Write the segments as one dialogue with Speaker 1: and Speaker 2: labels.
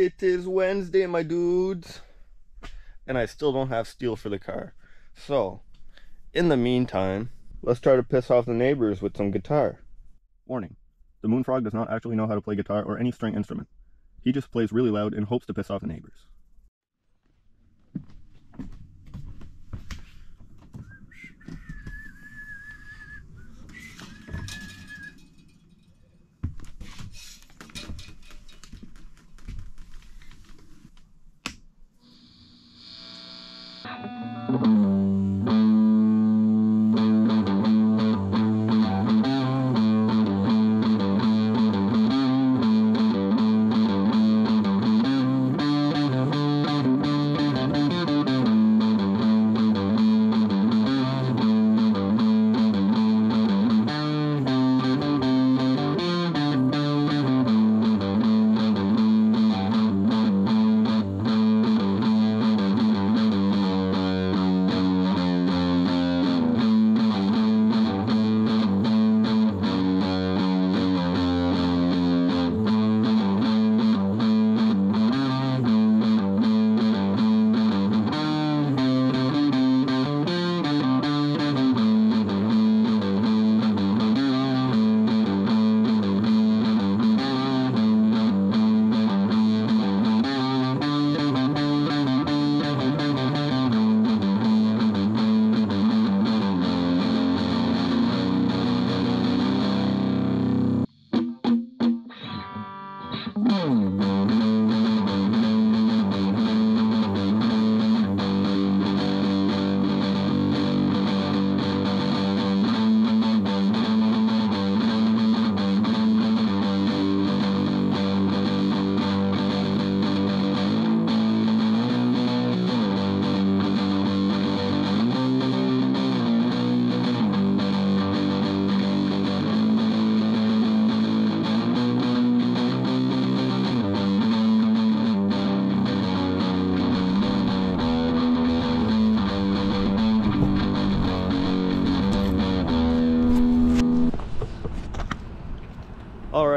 Speaker 1: It is Wednesday, my dudes. And I still don't have steel for the car. So, in the meantime, let's try to piss off the neighbors with some guitar.
Speaker 2: Warning. The Moonfrog does not actually know how to play guitar or any string instrument. He just plays really loud and hopes to piss off the neighbors.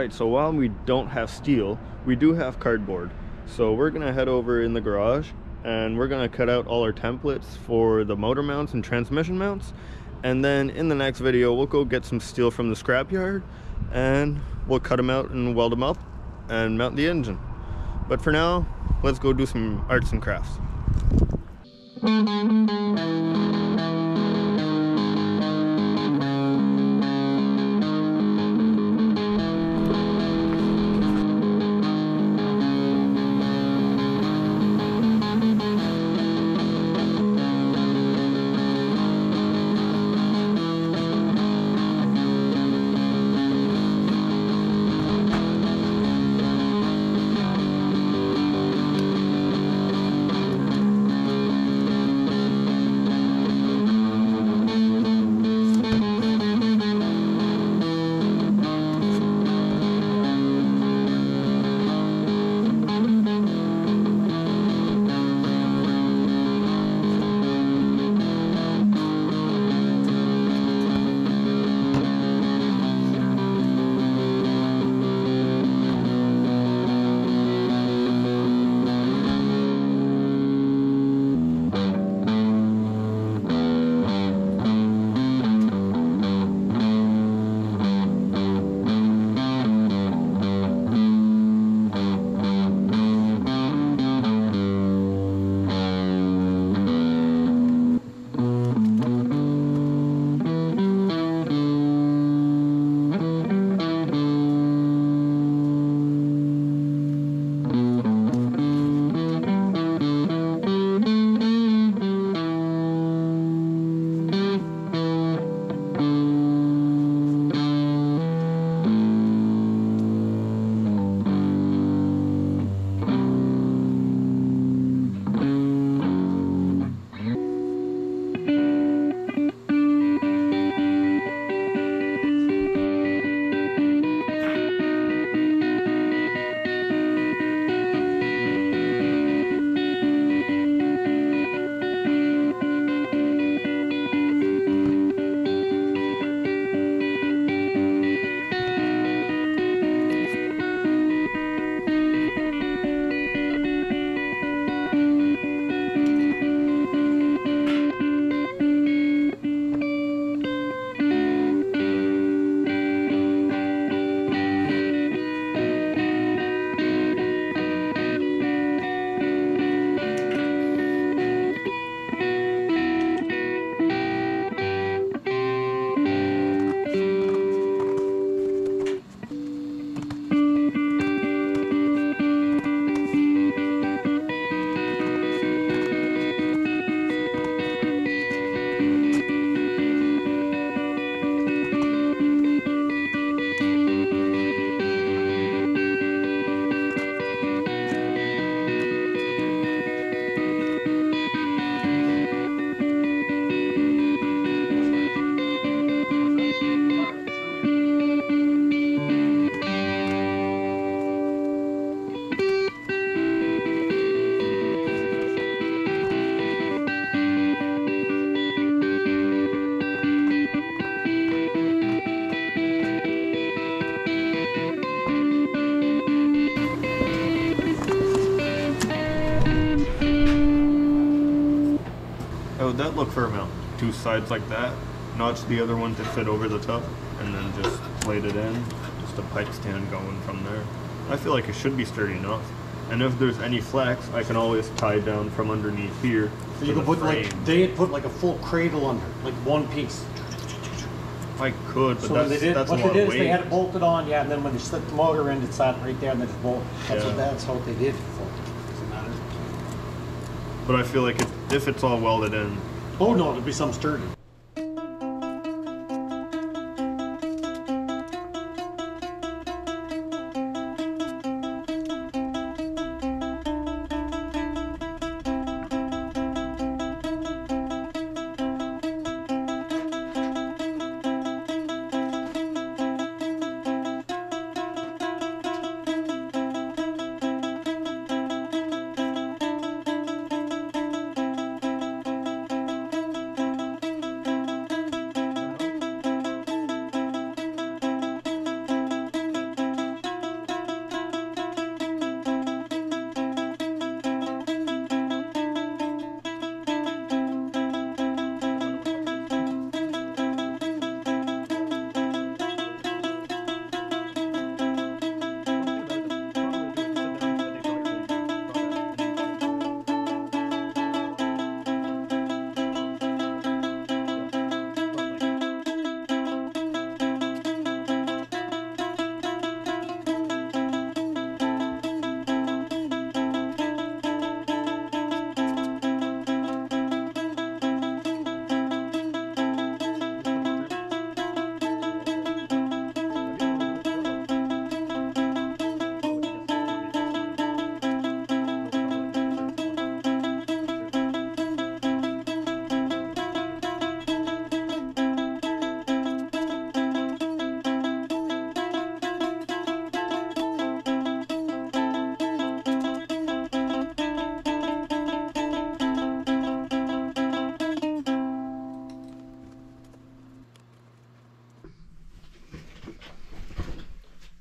Speaker 1: Alright, so while we don't have steel, we do have cardboard. So we're gonna head over in the garage and we're gonna cut out all our templates for the motor mounts and transmission mounts. And then in the next video, we'll go get some steel from the scrapyard and we'll cut them out and weld them up and mount the engine. But for now, let's go do some arts and crafts. Look for a about two sides like that. Notch the other one to fit over the top, and then just plate it in. Just a pipe stand going from there. I feel like it should be sturdy enough. And if there's any flex, I can always tie down from underneath here.
Speaker 3: So you
Speaker 1: the
Speaker 3: put like they had put like a full cradle under, like one piece.
Speaker 1: I could, but
Speaker 3: so
Speaker 1: that's,
Speaker 3: what they did,
Speaker 1: that's
Speaker 3: what they did is they had it bolted on, yeah, and then when they slipped the motor in, it sat right there and they just bolt. That's
Speaker 1: Yeah.
Speaker 3: what that's how they did it. Doesn't matter.
Speaker 1: But I feel like it, if it's all welded in,
Speaker 3: Oh no, it'll be some sturdy.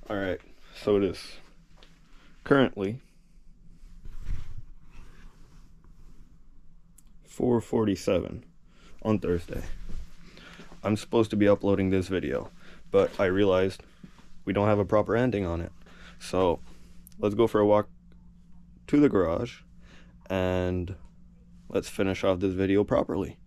Speaker 1: All right, so it is currently 4:47 on Thursday. I'm supposed to be uploading this video, but I realized we don't have a proper ending on it. So, let's go for a walk to the garage and let's finish off this video properly.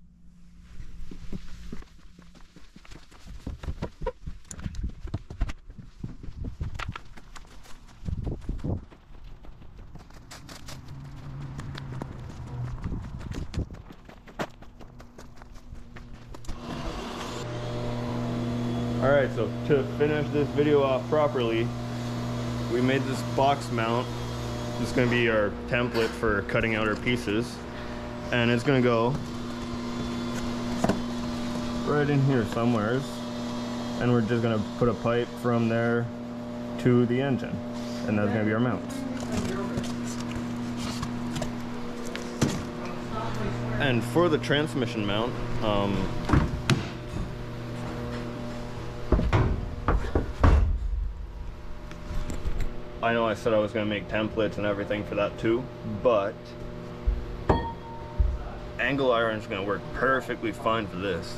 Speaker 1: Alright, so to finish this video off properly, we made this box mount. Going to be our template for cutting out our pieces. And it's to go right in here somewheres. And we're just to put a pipe from there to the engine. And that's to be our mount. And for the transmission mount, um, I know I said I was going to make templates and everything for that too, but angle iron is going to work perfectly fine for this.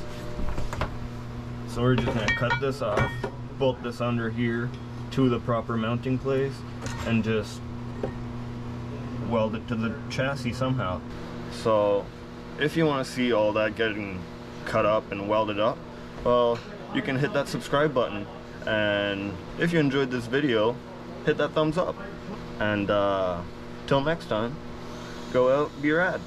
Speaker 1: So we're just going to cut this off, bolt this under here to the proper mounting place, and just weld it to the chassis somehow. So if you want to see all that getting cut up and welded up, well, you can hit that subscribe button. And if you enjoyed this video, hit that thumbs up. And uh, till next time, go out, be rad.